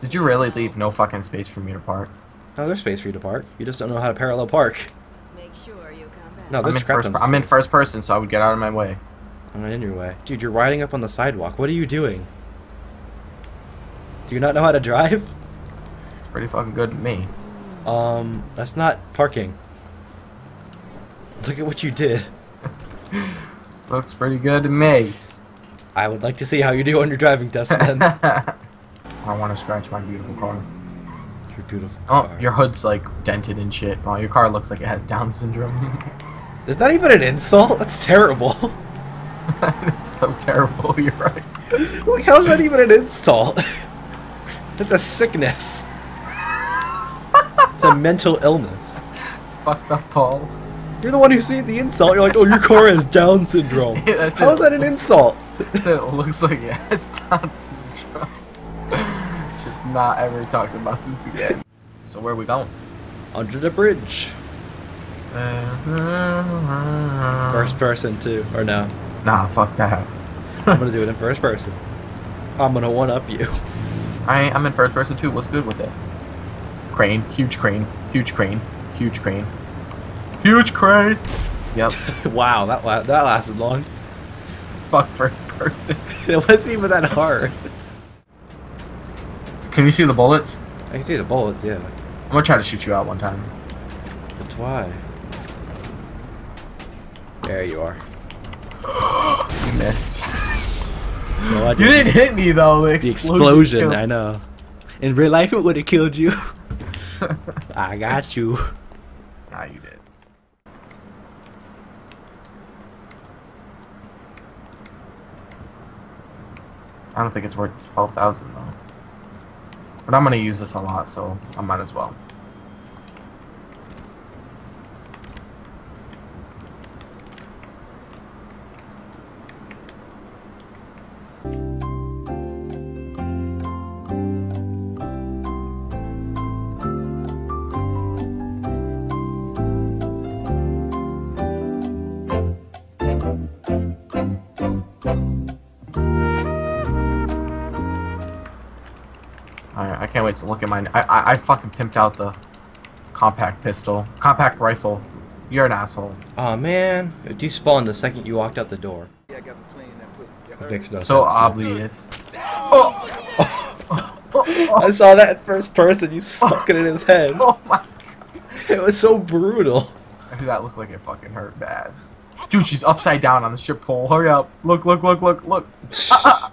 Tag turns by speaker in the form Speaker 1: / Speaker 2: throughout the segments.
Speaker 1: Did you really leave no fucking space for me to park?
Speaker 2: No, there's space for you to park. You just don't know how to parallel park.
Speaker 3: Make sure you come back.
Speaker 2: No,
Speaker 1: I'm
Speaker 2: there's
Speaker 1: in,
Speaker 2: crap
Speaker 1: first,
Speaker 2: on
Speaker 1: per-
Speaker 2: the
Speaker 1: I'm in first person, so I would get out of my way.
Speaker 2: I'm not in your way. Dude, you're riding up on the sidewalk. What are you doing? Do you not know how to drive?
Speaker 1: It's pretty fucking good to me.
Speaker 2: Um, that's not parking. Look at what you did.
Speaker 1: Looks pretty good to me.
Speaker 2: I would like to see how you do on your driving test then.
Speaker 1: I want to scratch my beautiful car.
Speaker 2: your beautiful
Speaker 1: oh,
Speaker 2: car.
Speaker 1: Oh, your hood's like dented and shit. Well, your car looks like it has Down syndrome.
Speaker 2: Is that even an insult? That's terrible.
Speaker 1: it's so terrible. You're right.
Speaker 2: like, how is that even an insult? That's a sickness. It's a mental illness.
Speaker 1: It's fucked up, Paul.
Speaker 2: You're the one who said the insult. You're like, oh, your car has Down syndrome.
Speaker 1: Yeah,
Speaker 2: How
Speaker 1: it.
Speaker 2: is that an insult?
Speaker 1: it looks like it has Down syndrome. Not ever talking about this again. So where are we going?
Speaker 2: Under the bridge. First person too, or no?
Speaker 1: Nah, fuck that.
Speaker 2: I'm gonna do it in first person. I'm gonna one up you.
Speaker 1: I I'm in first person too. What's good with it? Crane, huge crane, huge crane, huge crane, huge crane. Yep.
Speaker 2: wow, that la- that lasted long.
Speaker 1: Fuck first person.
Speaker 2: It wasn't even that hard.
Speaker 1: Can you see the bullets?
Speaker 2: I can see the bullets, yeah.
Speaker 1: I'm gonna try to shoot you out one time.
Speaker 2: But why? There you are.
Speaker 1: You missed.
Speaker 2: No, I
Speaker 1: You didn't hit me though. The
Speaker 2: The explosion, I know. In real life, it would have killed you. I got you.
Speaker 1: Nah, you did. I don't think it's worth twelve thousand though. But I'm gonna use this a lot, so I might as well. I, I wait to look at mine. I, I I fucking pimped out the compact pistol, compact rifle. You're an asshole.
Speaker 2: Oh man, it despawned the second you walked out the door.
Speaker 4: Yeah, I got the plane that pussy. You
Speaker 2: makes no
Speaker 1: So
Speaker 2: sense.
Speaker 1: obvious.
Speaker 2: I saw that first person. You stuck it in his head.
Speaker 1: Oh my. God!
Speaker 2: It was so brutal.
Speaker 1: That looked like it fucking hurt bad. Dude, she's upside down on the ship pole. Hurry up. Look, look, look, look, look. Ah, ah, ah.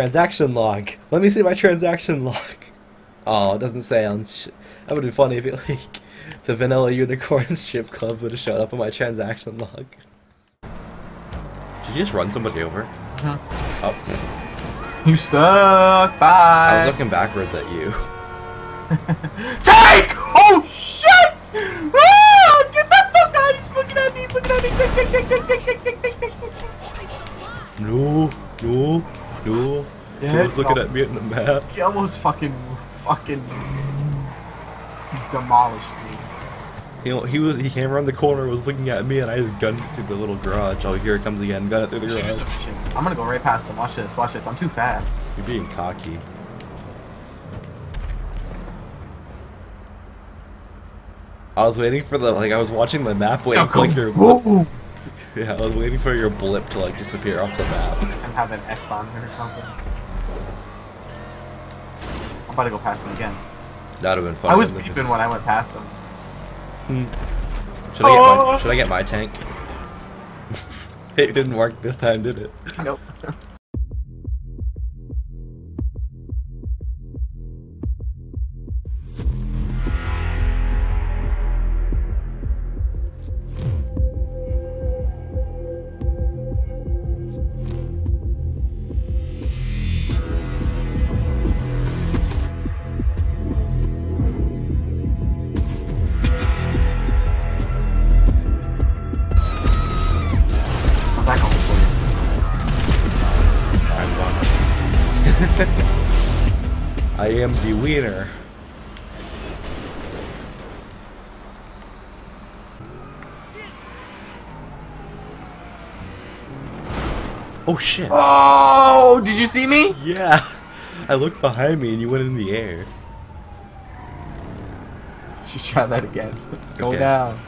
Speaker 2: Transaction log. Let me see my transaction log. Oh, it doesn't say on. Sh- that would be funny if it like the Vanilla Unicorn Strip Club would have showed up on my transaction log. Did you just run somebody over?
Speaker 1: Mhm.
Speaker 2: Oh,
Speaker 1: You suck. Bye.
Speaker 2: I was looking backwards at you.
Speaker 1: Take! Oh shit! Ah! Get the fuck out! He's looking at me. He's looking at me. Tick, tick, tick, tick, tick, tick, tick, tick, tick, tick, tick.
Speaker 2: No, no, no.
Speaker 1: Yeah,
Speaker 2: he was looking at me at the map.
Speaker 1: He almost fucking, fucking demolished me.
Speaker 2: He, he was he came around the corner, was looking at me, and I just gunned through the little garage. Oh, here it comes again. Gun it through the garage.
Speaker 1: I'm gonna go right past him. Watch this. Watch this. I'm too fast.
Speaker 2: You're being cocky. I was waiting for the like I was watching the map waiting for like your! yeah I was waiting for your blip to like disappear off the map.
Speaker 1: And have an X on it or something. I'm about to go past him again.
Speaker 2: That'd have been fun.
Speaker 1: I was beeping when I went past him.
Speaker 2: Should I get my
Speaker 1: Oh.
Speaker 2: Should I get my tank? it didn't work this time, did it?
Speaker 1: Nope.
Speaker 2: am the winner. Oh shit!
Speaker 1: Oh, did you see me?
Speaker 2: Yeah, I looked behind me and you went in the air.
Speaker 1: You Should try that again. Go
Speaker 2: Okay.
Speaker 1: down.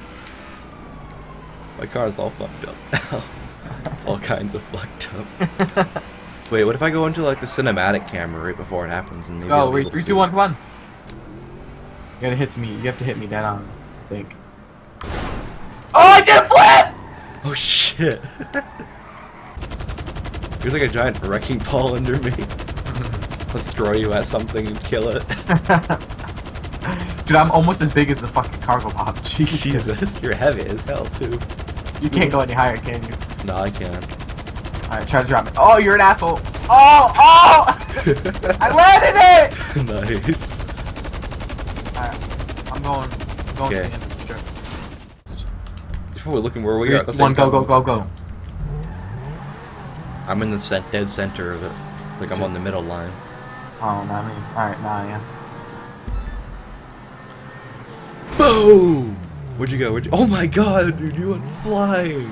Speaker 2: My car's all fucked up now. it's all kinds of fucked up. Wait, what if I go into like the cinematic camera right before it happens and
Speaker 1: Let's go. Wait,
Speaker 2: able to
Speaker 1: three, two, one, come on. You gotta hit me. You have to hit me dead on. I think. Oh, I did a flip!
Speaker 2: Oh shit! There's like a giant wrecking ball under me. Let's throw you at something and kill it.
Speaker 1: Dude, I'm almost as big as the fucking Cargobob. Jesus.
Speaker 2: Jesus, you're heavy as hell too.
Speaker 1: You can't go any higher, can you?
Speaker 2: No, I can't.
Speaker 1: Alright, try to drop me. Oh, you're an asshole. Oh, oh! I landed it!
Speaker 2: nice.
Speaker 1: Alright, I'm going. I'm going
Speaker 2: Okay.
Speaker 1: to the end of the strip.
Speaker 2: Just we're looking where we
Speaker 1: Three,
Speaker 2: are. at the
Speaker 1: one, go, go, go, go.
Speaker 2: I'm in the dead center of it. Like I'm on the middle line.
Speaker 1: Oh, not me. Alright, nah, yeah.
Speaker 2: Boom! Where'd you go? Where'd you? Oh my god, dude, you went flying.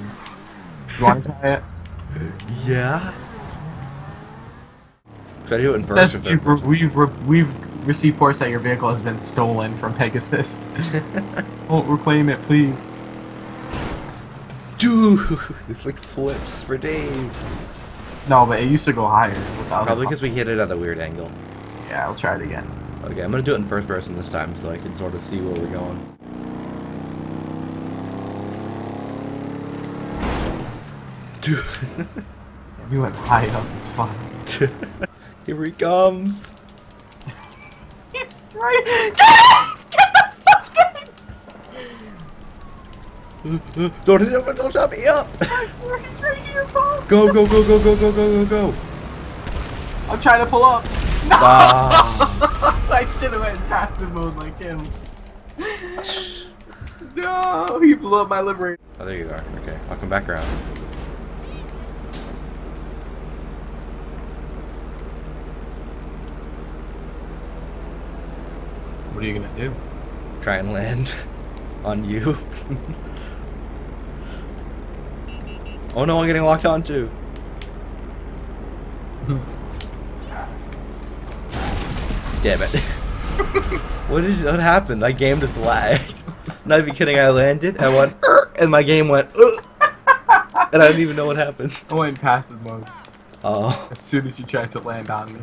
Speaker 1: You wanna try it?
Speaker 2: Yeah. Should I do it in
Speaker 1: It says we've, re- we've, re- we've received reports that your vehicle has been stolen from Pegasus. Don't reclaim it, please.
Speaker 2: Dude, it's like flips for days.
Speaker 1: No, but it used to go higher. Without
Speaker 2: Probably because we hit it at a weird angle.
Speaker 1: Yeah, I'll try it again.
Speaker 2: Okay, I'm gonna do it in first person this time so I can sort of see where we're going. Dude,
Speaker 1: We went high up as fuck.
Speaker 2: here he comes.
Speaker 1: He's right. Get! Get the fuck in!
Speaker 2: Don't don't, don't shut me up.
Speaker 1: He's right here, bro.
Speaker 2: Go go go go go go go go go.
Speaker 1: I'm trying to pull up. No!
Speaker 2: Ah.
Speaker 1: I should have went passive mode like him. No, he blew up my liberator.
Speaker 2: Oh, there you are. Okay, I'll come back around.
Speaker 1: What are you gonna do?
Speaker 2: Try and land on you. oh no, I'm getting locked on too. Damn it. what did what happened? My game just lagged. Not even kidding, I landed, I went and my game went and I didn't even know what happened.
Speaker 1: I went in passive mode
Speaker 2: Oh,
Speaker 1: as soon as you tried to land on me.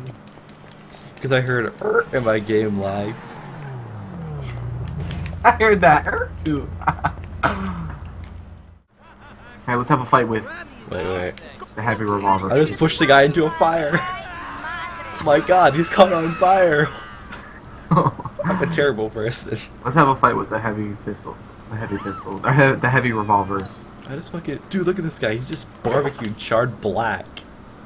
Speaker 2: because I heard and my game lagged.
Speaker 1: I heard that er, too. okay, let's have a fight with
Speaker 2: Wait, wait.
Speaker 1: the heavy revolver.
Speaker 2: I just pushed the guy into a fire. My god, he's caught on fire. I'm a terrible person.
Speaker 1: let's have a fight with the heavy pistol. The heavy pistol. The, heavy revolvers.
Speaker 2: I just fucking dude, look at this guy. He's just barbecued charred black.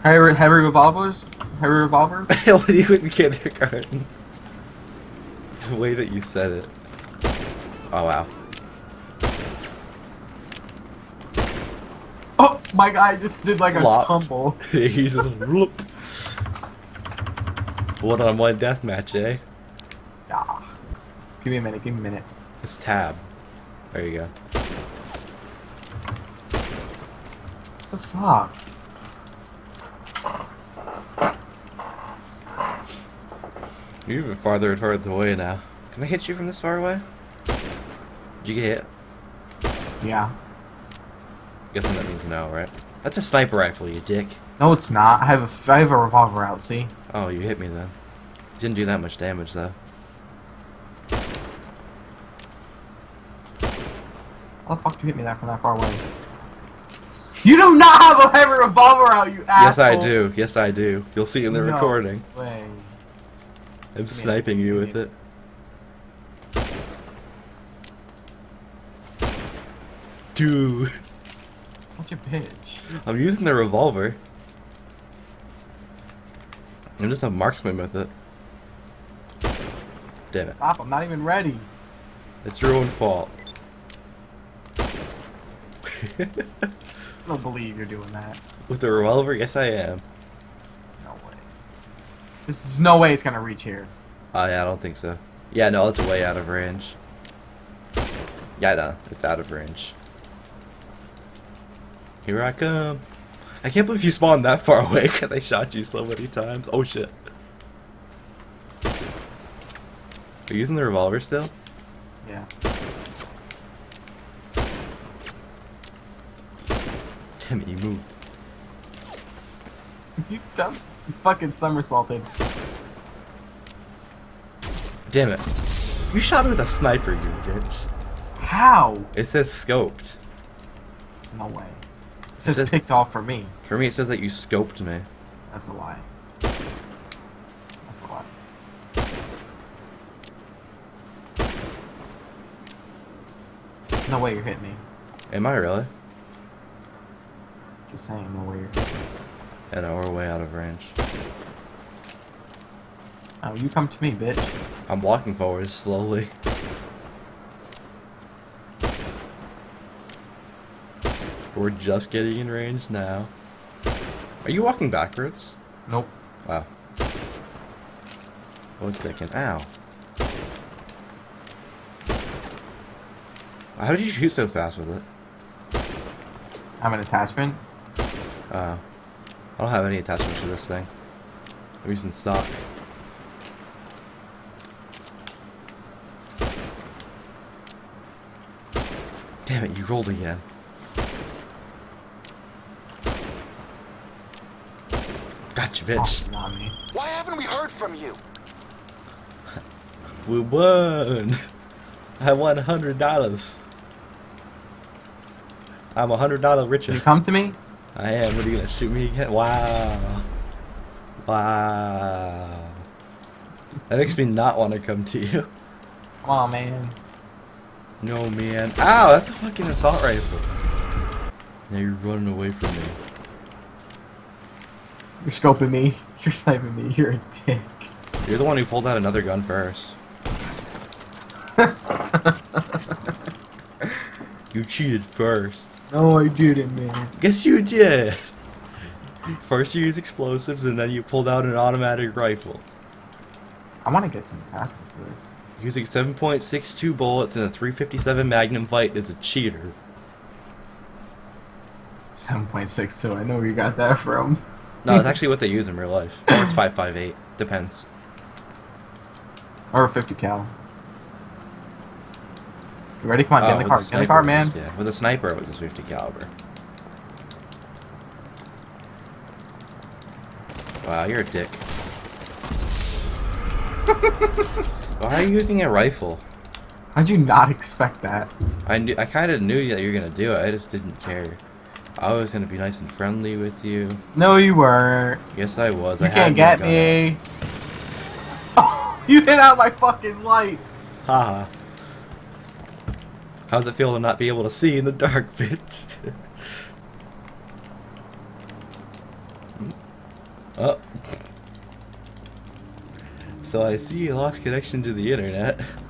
Speaker 1: Heavy, heavy revolvers? Heavy revolvers?
Speaker 2: what do you in kindergarten? The way that you said it. Oh wow.
Speaker 1: oh, my guy just did like a tumble.
Speaker 2: he's just whoop. One on one deathmatch, eh?
Speaker 1: Yeah. Give me a minute, give me a minute.
Speaker 2: It's tab. There you go.
Speaker 1: What the fuck?
Speaker 2: You're even farther and farther away now. Can I hit you from this far away? Did you get hit?
Speaker 1: Yeah.
Speaker 2: Guessing that means no, right? That's a sniper rifle, you dick.
Speaker 1: No, it's not. I have a, I have a revolver out, see?
Speaker 2: Oh, you hit me then. Didn't do that much damage though.
Speaker 1: How the fuck did you hit me that from that far away? You do not have a heavy revolver out, you asshole!
Speaker 2: Yes, I do. Yes, I do. You'll see in the
Speaker 1: No
Speaker 2: recording.
Speaker 1: Way.
Speaker 2: I'm sniping you with it. Dude,
Speaker 1: Such a bitch.
Speaker 2: I'm using the revolver. I'm just a marksman with it. Damn it.
Speaker 1: Stop, I'm not even ready.
Speaker 2: It's your own fault.
Speaker 1: I don't believe you're doing that.
Speaker 2: with the revolver? Yes, I am.
Speaker 1: No way. This is no way it's gonna reach here.
Speaker 2: Oh, yeah, I don't think so. Yeah, no, it's a way out of range. Yeah, no, it's out of range. Here I come. I can't believe you spawned that far away because I shot you so many times. Oh shit. Are you using the revolver still?
Speaker 1: Yeah.
Speaker 2: Damn it, you moved.
Speaker 1: You dumb. You fucking somersaulted.
Speaker 2: Damn it. You shot me with a sniper, you bitch.
Speaker 1: How?
Speaker 2: It says scoped.
Speaker 1: No way. It says
Speaker 2: says-
Speaker 1: picked off for me.
Speaker 2: For me, it says that you scoped me.
Speaker 1: That's a lie. That's a lie. No way you're hitting me.
Speaker 2: Am I really?
Speaker 1: Just saying, no way you're hitting me.
Speaker 2: Yeah, no, we're way out of range.
Speaker 1: Oh, you come to me, bitch.
Speaker 2: I'm walking forward slowly. We're just getting in range now. Are you walking backwards?
Speaker 1: Nope.
Speaker 2: Wow. One second. Ow. How did you shoot so fast with it?
Speaker 1: I'm an attachment.
Speaker 2: Uh, I don't have any attachments to this thing. I'm using stock. Damn it, you rolled again. Gotcha, bitch.
Speaker 1: Oh.
Speaker 4: Why haven't we heard from you?
Speaker 2: We won. I won a hundred dollars. I'm a hundred dollar
Speaker 1: Can
Speaker 2: richer.
Speaker 1: you come to me?
Speaker 2: I am. What are you gonna shoot me again? Wow. Wow. That makes me not want to come to you.
Speaker 1: Come on, man.
Speaker 2: No, man. Ow, that's a fucking assault rifle. Now you're running away from me.
Speaker 1: You're scoping me. You're sniping me. You're a dick.
Speaker 2: You're the one who pulled out another gun first. You cheated first.
Speaker 1: no, I didn't, man.
Speaker 2: Guess you did. First you used explosives and then you pulled out an automatic rifle.
Speaker 1: I want to get some attachments for this.
Speaker 2: Using 7.62 bullets in a 357 Magnum fight is a cheater.
Speaker 1: 7.62. I know where you got that from.
Speaker 2: No, that's actually what they use in real life. Or it's 5.58. Depends.
Speaker 1: Or a 50 cal. You ready? Come on, get in
Speaker 2: Oh,
Speaker 1: the car.
Speaker 2: a
Speaker 1: Get in the car, man.
Speaker 2: Yeah, with a sniper it was a 50 caliber. Wow, you're a dick. Why are you using a rifle?
Speaker 1: How'd you not expect that?
Speaker 2: I knew, I kind of knew that you were gonna do it. I just didn't care. I was gonna be nice and friendly with you.
Speaker 1: No, you weren't.
Speaker 2: Yes, I was.
Speaker 1: You
Speaker 2: I
Speaker 1: can't get me. Oh, you hit out my fucking lights.
Speaker 2: Haha. How's it feel to not be able to see in the dark, bitch? oh. So I see you lost connection to the internet.